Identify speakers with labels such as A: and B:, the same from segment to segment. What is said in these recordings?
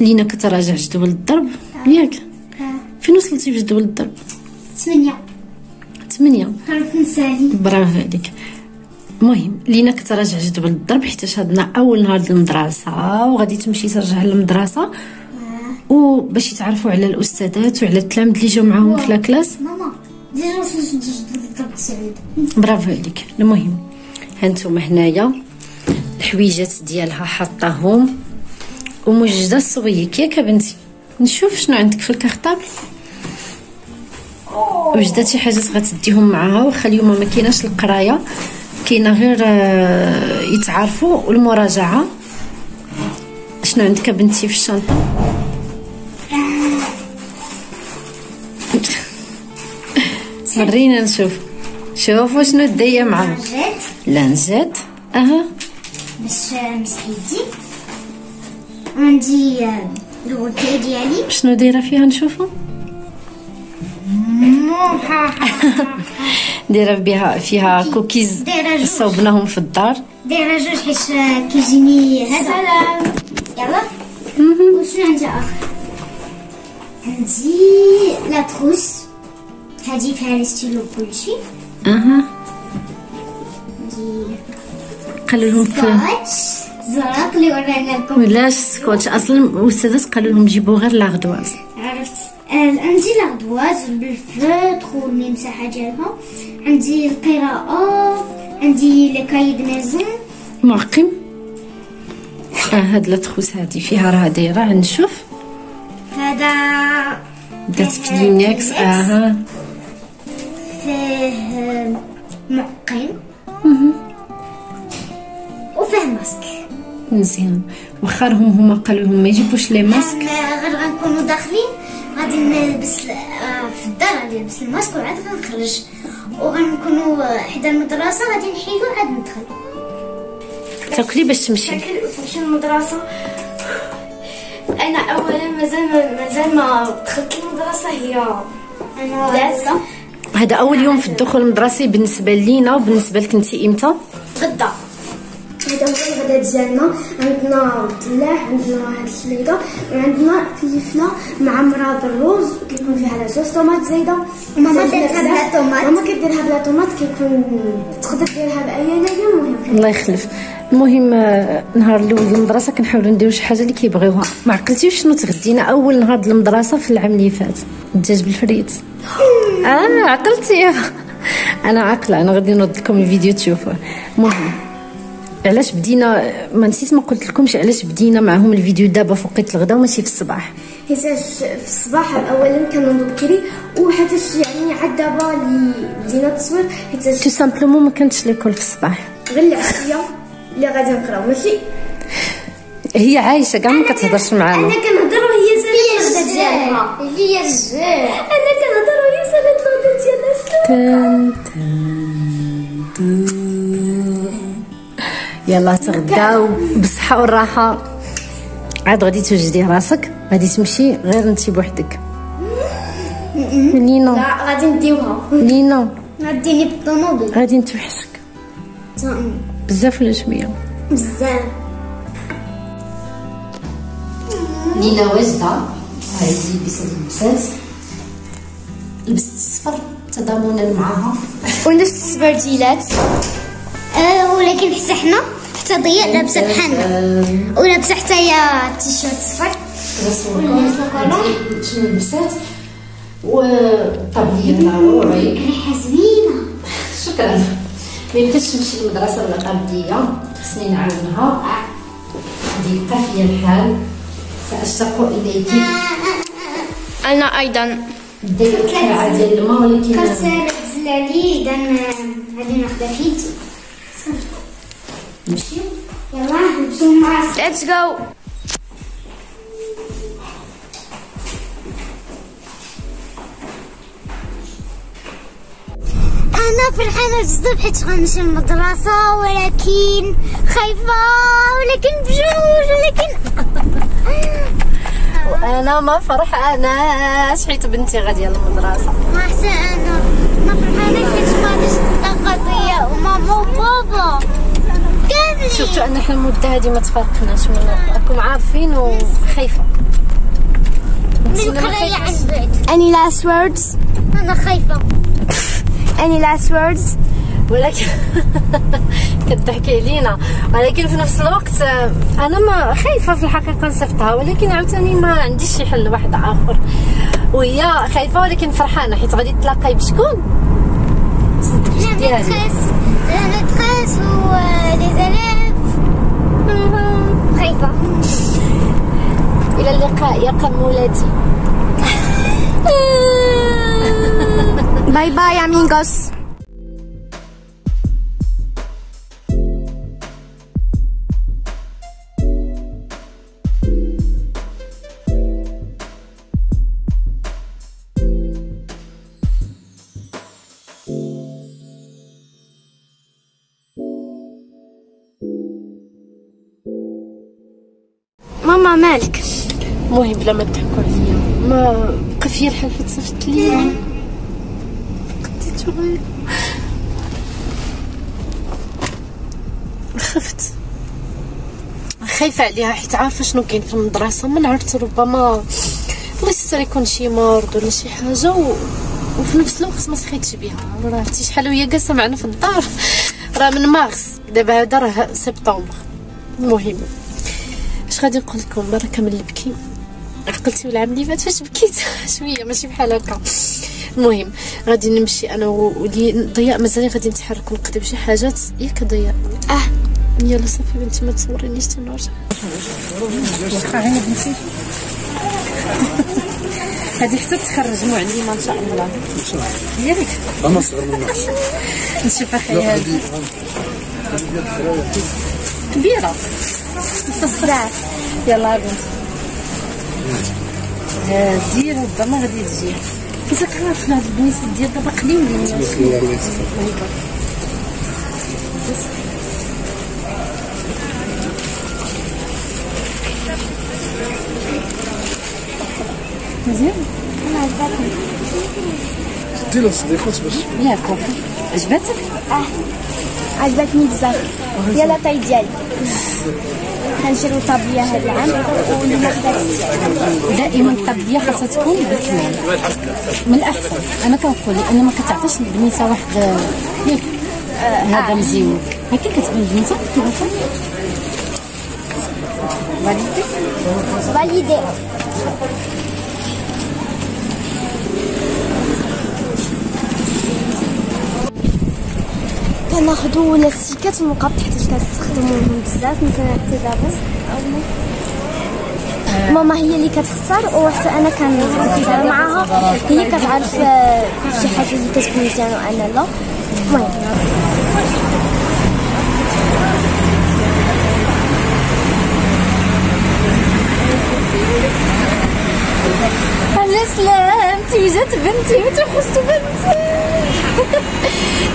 A: لينا كتراجع جدول الضرب ياك. فين وصلتي في جدول الضرب.
B: ثمانية
A: ثمانية
B: عرفت نسالي
A: برافو عليك. المهم لينا كتراجع جدول الضرب حيت هادنا أول نهار للمدرسه وغادي تمشي ترجع للمدرسة. وباش يتعرفوا على الأستاذات وعلى التلاميذ اللي جاو معاهم في la classe
B: ماما déjà وصلت جدول الضرب سعيد.
A: برافو عليك. المهم هانتوما هنايا الحويجات ديالها حطاهم وموجده الصويك ياك بنتي؟ نشوف شنو عندك في الكارطابل وجدات شي حاجات غتديهم معاها واخا اليوم ما كايناش القراية. كاينة غير آه، يتعارفوا والمراجعة. شنو عندك بنتي في الشنطه ورينا نشوف. شوفوا شنو دايه معاها.
B: جات
A: لانجات أها.
B: باش يدي عندي الوكاية ديالي
A: شنو دايره فيها نشوفوا دايره بها فيها كوكيز. صوبناهم في الدار
B: دايرة جوج حيت كيجيني هذا سلام يلا وشنو عندي اخر عندي la trousse هادي فيها les stylos كلشي
A: أها
B: عندي
A: قالوا لهم في
B: زرق اللي ورينا لكم
A: ولاش سكوتش أصلا الاستاذات قالوا لهم جيبوا غير l'ardoise.
B: عرفت. آه، عندي l'ardoise بال feutre والمساحة ديالها عندي القراءة. عندي les cahiers maison.
A: معقم؟ آه هاد la trousse هادي فيها راه دايرة. نشوف.
B: هذا
A: بدات في لينكس أها
B: فيه آه، معقم.
A: مزيان واخا راهم هما قالوا لهم ما يجيبوش les
B: masques. غير غنكونوا داخلين غادي نلبس آه، في الدار غادي نلبس الماسك وعاد غنخرج. وغنكونوا حدا المدرسة غادي نحيدو وعاد ندخل.
A: تاكلي باش تمشي.
C: شكل تمشي المدرسة. أنا أولا مازال ما مازال ما دخلت المدرسة هي
B: أنا
C: ثلاثة
A: هذا أول يوم في الدخول المدرسي بالنسبة لينا وبالنسبة لك انت إمتى؟
C: غدا.
D: هذا هو الغداء ديالنا عندنا الدلاح عندنا هاد الشليطه وعندنا فلفله معمره بالروز كيكون فيها لاصوص طوماط زايدة.
B: ماما
D: زايدة
B: دارتها
D: بزاف.
B: بلا طوماط.
D: ماما كديرها بلا طوماط كيكون تقدر ديرها باي نوع المهم
A: الله يخلف. المهم آه، نهار الأول المدرسة كنحاولوا نديروا شي حاجة اللي كيبغيوها. ما عقلتيش شنو تغدينا أول نهار المدرسة في العام اللي فات؟ الدجاج بالفريت. آه عقلتي. أنا عاقلة أنا غادي نرد لكم الفيديو تشوفوه. المهم علاش بدينا ما نسيت ما قلت لكمش علاش بدينا معهم الفيديو دابا في وقت الغداء وماشي في الصباح.
D: حيت في الصباح اولا كنوضو بكري وحتى يعني عاد دابا اللي بدينا التصوير حيت
A: tout simplement ما كانتش l'école في الصباح.
D: غير العشية اللي غادي نقراو ماشي؟
A: هي عايشة كاع ما كتهضرش معانا.
D: أنا كنهضر وهي سالت الغدا ديالها.
B: هي
D: أنا كنهضر وهي سالت الغدا ديالها.
A: تن تن تن. يلا تغداو بالصحة والراحة. عاد غادي توجدي راسك غادي تمشي غير انت بوحدك. لينا.
D: لا غادي نديوها.
A: لينا.
B: غديني بالطوموبيل
A: غادي نتوحشك. بزاف ولا شوية؟
D: بزاف.
A: لينا واجدة هايزي لبسات لبسات لبست الصفر تضامنا معاها.
B: ونفس السبرديلات آه ولكن حتى حنا حتى ضياء لابسه بحالنا ولابسه حتى هي تيشيرت صفر.
A: شنو لبسات
B: ريحه زوينه
A: شكرا ما يمكنش للمدرسه ولا خصني نعاونها فيا الحال ساشتاق اليك
C: أنا أيضا.
A: دير القرعه ديال الماء ولكن
B: كانت زلالي اذا غادي ناخذها في يدي
A: نمشي
B: يلا نلبسو ماسك
C: let's go
B: أنا فرحانه جدا حيت غنمشي للمدرسه ولكن خايفة ولكن بجوج ولكن
A: وأنا ما فرحاناش حيت بنتي غادية للمدرسة.
B: ما حتى أنا. ما فرحانة حيت ما غاديش ضياء وماما وبابا
A: شفتوا أن إحنا المدة هذه ما تفارقناش من راكم عارفين وخايفة.
B: نقرا عن بعد.
D: Any last words?
B: أنا خايفة.
D: Any last words?
A: ولكن كتضحكي علينا. ولكن في نفس الوقت آه، أنا ما خايفة في الحقيقة نصيفطها ولكن عاوتاني ما عنديش شي حل واحد آخر. وهي خايفة ولكن فرحانة. حيت غادي تلاقاي بشكون؟
B: لا
A: ديالي
B: maîtresse la maîtresse و les élèves خايفه
A: إلى اللقاء يا قمولتي
D: Bye bye amigos. ماما مالك؟
A: المهم بلا ما تضحكوا عليا ما بقى فيا الحال حيت صيفط لي قديتو غير خفت. خايفة عليها حيت عارفة شنو كاين في المدرسة. من عرفت ربما الله يستر يكون شي مرض ولا شي حاجة و... وفي نفس الوقت ما سخيتش بها راه عرفتي شحال وهي جالسة معنا في الدار. راه من مارس. دابا هذا راه سبتمبر. المهم. اش غادي نقول لكم؟ مره كامل نبكي عقلتي والعام اللي فات فاش بكيت. شوية ماشي بحال هكا. المهم غادي نمشي أنا ولي ضياء مازال غادي نتحرك ونقدم شي حاجات. ياك ضياء.
D: آه.
A: يلا صافي بنتي ما تصورينيش تنرجع واخا غير بنتي. هذه حتى تخرج معلمة إن شاء الله. ياك
E: أنا صغر منك
A: نشوف أخي هذه.
D: كبيرة.
A: يلا يا بنتي ها دير هدا ما غادي تجي كيفاش عارف هاد البنيسات ديال دابا قليلين مزيان
E: دي له صديقات باش
A: ياك عجبتك
D: عجبتني بزاف يلا طاي ديالي غنشريو طابليه هاد العام.
A: دائما الطبية خاصها تكون بالكمال. من الأحسن. أنا كنقول لأن ما كتعطيش البنيته واحد ياك هذا مزيون. هكا كتبان البنيته كيفاش فاليدي
D: فاليدي. كناخدو لاستيكات المقابل حيت كنستخدموهم بزاف مثلا حتى دابا. ماما هي اللي كتختار وحتى أنا كنختار معاها هي كتعرف آه، شي حاجة اللي كتكون مزيانه وأنا لا. المهم.
A: على سلامتي جات بنتي وتحس بنتي.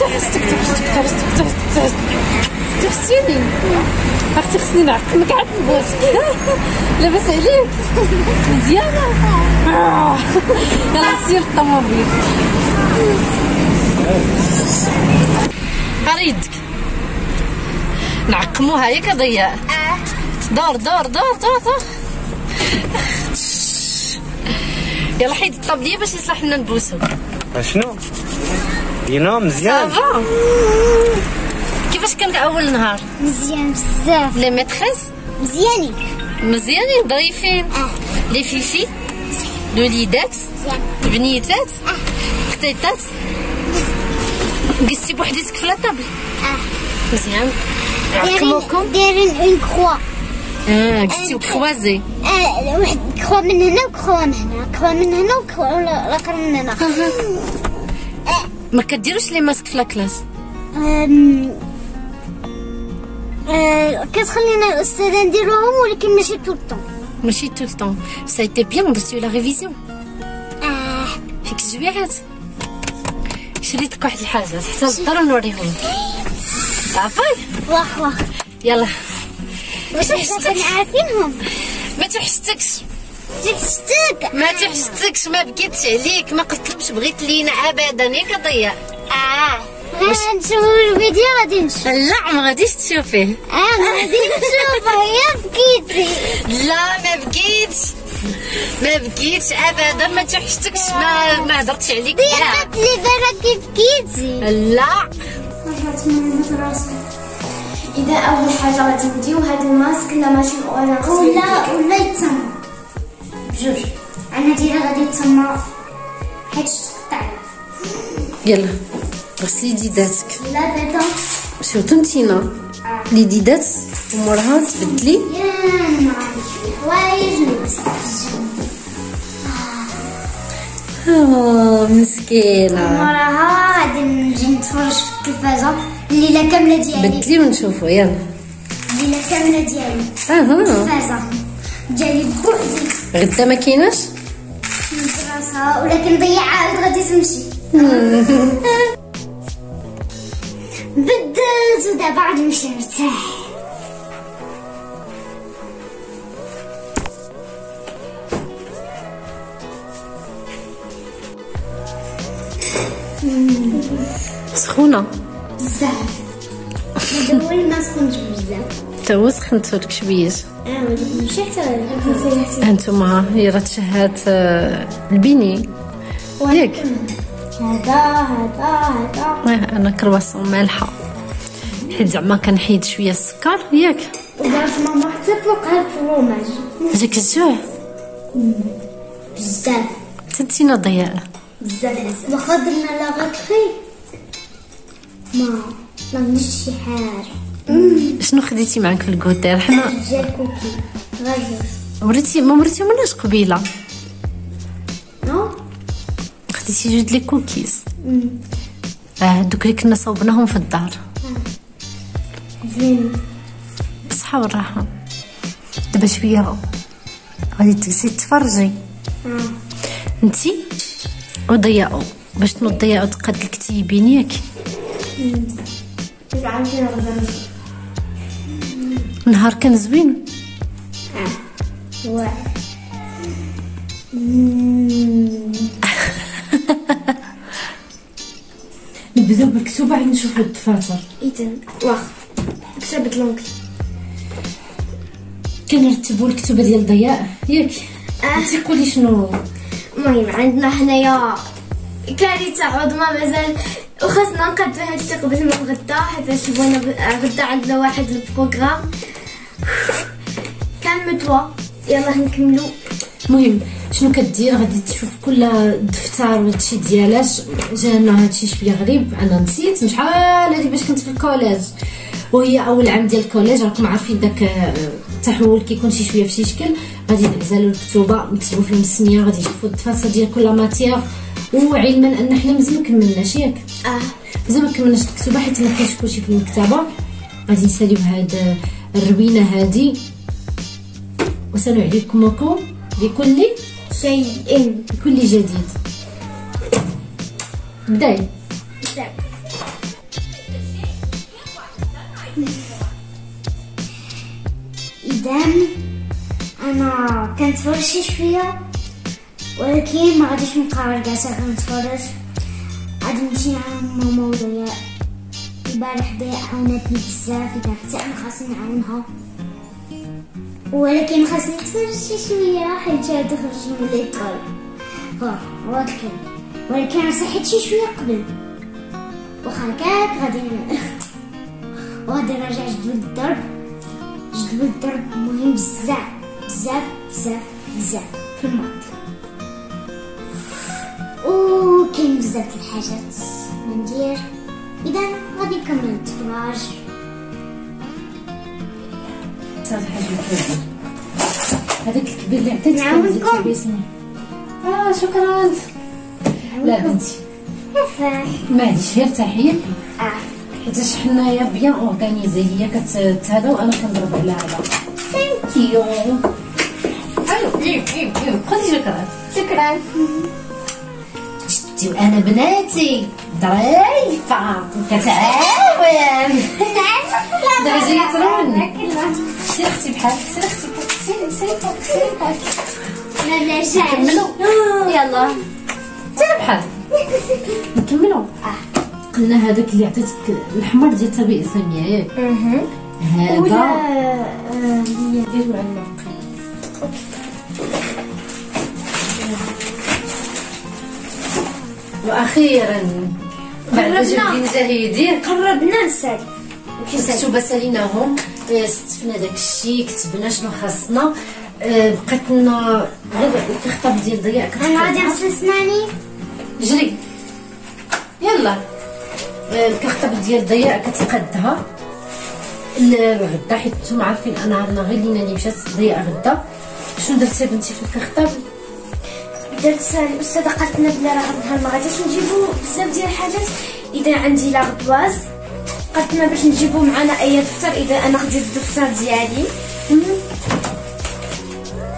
A: تحستك تحستك تحستك تحستك تحسيني أختي خصني نعقمك عاد نبوسك لاباس عليك مزيانه آه. يلا سير الطوموبيل هاري يدك نعقموها ياك ضياء دور دور دور دور دور يلا حيد ال tablier باش يصلح لنا نبوسو
F: شنو ينو مزيان
A: ça va كيفاش كان اول نهار
B: مزيان بزاف
A: les maîtresses
B: مزيانين
A: مزيانين ظريفين
B: آه
A: les filles الوليدات
B: مزيان
A: البنيتات قطيطات جلستي بوحديتك في la
B: table آه
A: مزيان عقموكم
B: دايرين en croix
A: آه جلستي croisé
B: آه واحد كخوا من هنا وكخوا من هنا كخوا من هنا وكخوا من هنا
A: ما كديروش les masques في la classe
B: أم، آه، كتخلينا الأستاذة نديروهم ولكن ماشي tout le temps
A: ماشي tout le temps ça a été bien درتي la révision
B: أه.
A: فيك جويعات شريت لك واحد الحاجة حتى للدار نوريهم. صافي
B: واخ واخ.
A: يلا.
B: واش حنا عارفينهم.
A: ما تحشتكش
B: تحشتك
A: ما تحشتكش ما بكيتش عليك ما قلتلكش بغيت لينا ابدا. ياك ضياء
B: آه. غير نشوف الفيديو غادي نشوف.
A: لا ما غاديش تشوفيه.
B: آه غادي نشوفه. هي بكيتي.
A: لا ما بكيتش. ما بكيتش ابدا. ما توحشتكش ما ما هضرتش عليك كاع
B: قالت لي بركي بكيتي.
A: لا.
C: إذا أول حاجة غادي نديو هاد الماسك لا ماشي ال orange.
B: ولا ولا يتسمى. بجوج أنا ديرها غادي يتسمى حيت تقطع
A: يلا. غسلي ديداتك
B: لا دابا
A: surtout نتينا لي ديدات ومورها تبدلي.
B: يا نعرف حوايج
A: آه مسكينة.
B: وراها غادي نجي نتفرج في التلفازة. الليلة كاملة ديالي.
A: بدلي ونشوفو يلا.
B: الليلة كاملة ديالي.
A: أها.
B: التلفازة. ديالي بوحدي
A: غدا ما كايناش؟
B: المدرسة ولكن ضيع عاد غادي تمشي. بدلت ودابا غادي نمشي نرتاح.
A: سخونة.
B: بزاف. هذا هو ما سخنش بزاف.
A: تا هو سخنتو
B: ولكن ماشي حتى
A: هي راه تشهات آه، البيني. ياك.
B: هذا هذا هذا
A: أنا كرواسون مالحة. حيت زعما كنحيد شوية السكر. ياك.
B: ودارت ماما حتى
A: جاك الجوع
B: بزاف.
A: تدينا ضياء
B: بزاف واخا درنا لا غاتخي ما ما شي حاجة.
A: شنو خديتي معاك في الكوتير حنا وريتي ما مناش قبيلة.
B: non؟
A: خديتي جوج les cookies. آه دوك اللي كنا صوبناهم في الدار.
B: زين.
A: بالصحة والراحة. دابا شوية غادي تجلسي تفرجي. انتي؟ وضياء باش تنضياء تقاد الكتيبين ياك. نهار كان زوين. نبداو بالكتوبة عاد نشوفو الدفاتر.
C: اذا واخ كتبت لونكل
A: كنرتبو الكتوبة ديال ضياء ياك انتي قولي شنو؟
C: المهم عندنا حنايا كارثة عظمى مازال. وخاصنا نقدو هادشي قبل ما نغدا حيت غدا عندنا واحد ال programme. كان متوا يلا نكملو.
A: المهم شنو كدير؟ غادي تشوف كل دفتر وهادشي ديالاش. جانا هادشي شوية غريب أنا نسيت. من شحال هادي باش كنت في ال collège. وهي أول عام ديال ال collège. راكم عارفين داك آه، التحول كيكون شي شوية في شي شكل. غادي نعزلوا الكتوبة. نكتبوا فيهم السميه غادي نشوفوا الدفاتر ديال كل matière. وعلما أن حنا مازال ما كملناش. ياك؟
C: آه.
A: مازال ما كملناش الكتوبة حيت ما كاينش كلشي في المكتبة. غادي نساليو هاد الروينة هادي. وسنعيدكم بكل
C: شيء
A: بكل جديد. بداي.
B: إذا أنا كنتفرج شي شوية ولكن ما غاديش نقرر كاع ساعه كنتفرج غادي نمشي نعاون ماما وضياء البارح ضياء عاونتني بزاف اذا حتى أنا خاصني نعاونها. ولكن خاصني نتفرج شي شوية حيت هادي خرجت من ليكول ها الكلام ولكن صحيت شي شوية قبل. واخا هكاك غادي وغادي نرجع جدول الضرب جدول الضرب مهم بزاف بزاف بزاف بزاف. في الماط وكاين بزاف الحاجات. ما ندير. إذا غادي نكمل
A: كبير هذاك الكبير اللي عطيتك
B: نعاونكم.
A: آه شكرا. لا بنتي. عنديش غير تحية.
B: آه.
A: حيتاش حنايا بيان أورغانيزي هي كتهذا وأنا كنضرب على هذا. thank you ايوا خذي شكرا.
C: شكرا.
A: شتي وأنا بناتي. ظريفه كتعاون. دابا جاية تروني سير أختي بحال سير أختي بحال سير سير سير بحال
B: ما نرجعش
A: نكملو
C: يلا.
A: سير بحال. نكملو. قلنا هذاك اللي عطيتك الاحمر ديال التربيه الاسلاميه ياك. هذا
C: آه، هي
A: دير مع المعقل وأخيرا
C: قربنا.
A: جاهدين
C: قربنا نسأل.
A: كتبوا ساليناهم آه، استفنا داك الشيء كتبنا شنو خاصنا آه، بقات لنا غير التخطاب ديال ضياء
B: أنا غادي
A: كتقدها
B: نغسل سناني
A: جري. يلا. آه، الكخطب ديال ضياء كتقدها. الغدا حيت نتوما عارفين أنا غير لينا اللي مشات ضياء غدا. شنو درتي بنتي في الكخطب
C: درت الاستاذه قالت لنا بلا راه النهار ما غاديش نجيبو بزاف ديال الحاجات. إذا عندي لا غدواز قالت لنا باش نجيبو معنا أي دفتر. إذا أنا خديت الدفتر ديالي.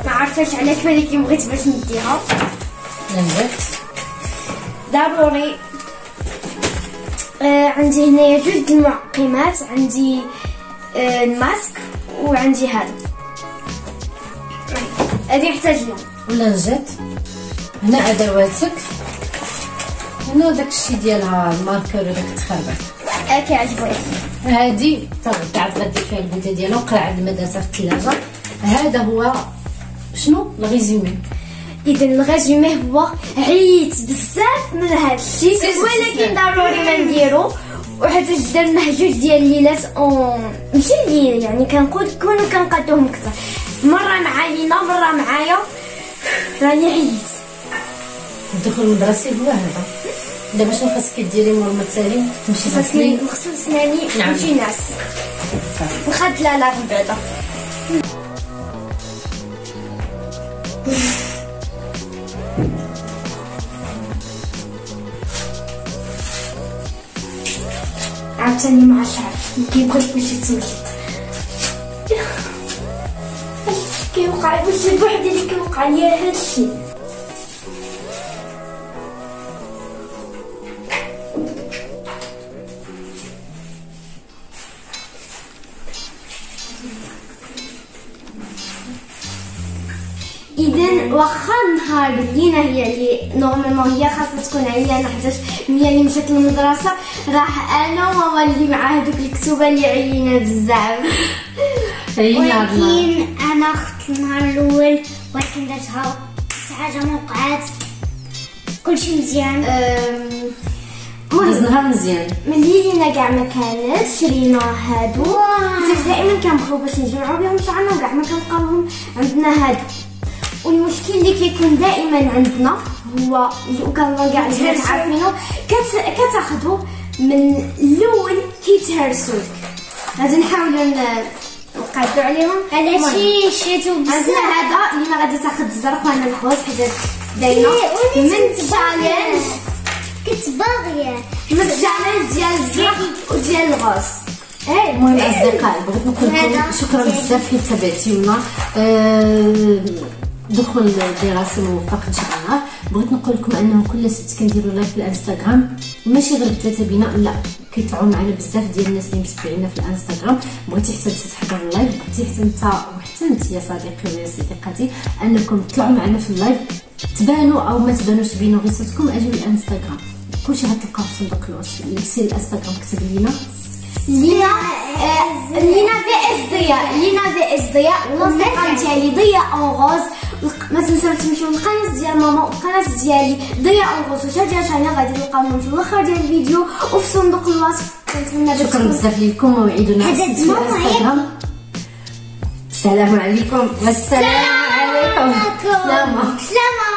C: ما عرفتش علاش ولكن بغيت باش نديها. ضروري. آه عندي هنايا جوج المعقمات. عندي آه الماسك وعندي هذا هذه نحتاج لها
A: ولا نجات؟ هنا ادواتك هنا داك الشيء ديالها الماركر وداك التخربيق
C: اكي عجبوني.
A: هادي عاد غدير فيها البوتة ديالها وقرعه المدرسة في الثلاجه هذا هو شنو؟ ال résumé.
C: اذا ال résumé هو عييت بزاف من هذا الشيء ولكن. ضروري ما نديرو. وحتى درنا جوج ديال الليلات اون ماشي الليل يعني كنقول كونوا كنقادوهم أكثر. مرة مع لينا مرة معايا. راني عييت.
A: الدخول المدرسي هو هذا. دابا شنو خاصك ديري مور ما تسالي تمشي
C: خاصني نغسل سناني
A: نعم.
C: ونمشي نعس نخد لا لا بعدا. عاوتاني مع الشعر كيبغي كلشي تمليط كيوقع واش بوحدي اللي كيوقع ليا هادشي. اذا واخا النهار لينا هي اللي نورمالمون هي خاصها تكون عليا أنا حيتاش هي اللي مشات للمدرسة راح أنا وولي مع هذوك الكتوبة اللي عيينا بزاف.
A: عينا النهار.
B: ولكن أنا اخذت النهار الأول ولكن درتها حاجة ما وقعت كلشي مزيان.
A: نهار مزيان.
C: ملي لينا كاع ما كانت شرينا هادو. دائما كنبغيو باش نجمعو بهم شعرنا وكاع ما كنلقاوهم عندنا هادو. والمشكل اللي كيكون دائما عندنا هو وكان كاع البنات عارفينه. كت- كتاخدو من الأول كيتهرسوا لك. غادي نحاولوا ن- نقادو عليهم.
B: هذا
C: المهم.
B: شي شريتو
C: عندنا
B: بزاف.
C: هذا اللي ما غادي تاخد الزرق وأنا الخوز حيت دايره
B: إيه،
C: من
B: وليت
C: التشالنج
B: كنت باغية.
C: من ال challenge ديال الزرق وديال ال rose إيه.
A: المهم أصدقائي بغيت نقول لكم. شكرا بزاف حيت تابعتيونا. دخول دراسي موفق إن شاء الله. بغيت نقول لكم انه كل سبت كنديروا live في الإنستغرام. ماشي غير بثلاثة بينا لا كيطلعوا معنا بزاف ديال الناس اللي متبعينا في الإنستغرام. بغيتي حتى تحضر ال live بغيتي حتى أنت وحتى أنت يا صديقي ويا صديقتي أنكم تطلعوا معنا في ال live. تبانوا أو ما تبانوش بينوا غير صوتكم أجوا الإنستغرام. كلشي غتلقاو في صندوق الوصف سير الإنستغرام كتب لينا.
C: لينا آه، لينا في اس ضياء لينا في اس ضياء والاصدقاء ديالي ضياء اون غوز. الق- ما تمشيو للقناه ديال ماما والقناه ديالي ضياء اون غوز وشا ديال شانيا غادي تلقاوهم في الآخر ديال الفيديو وفي صندوق الوصف. كنتمنى
A: شكرا بزاف موعدنا
B: هذا
A: السبت في الانستغرام السلام عليكم. والسلام عليكم. سلامة
B: سلامة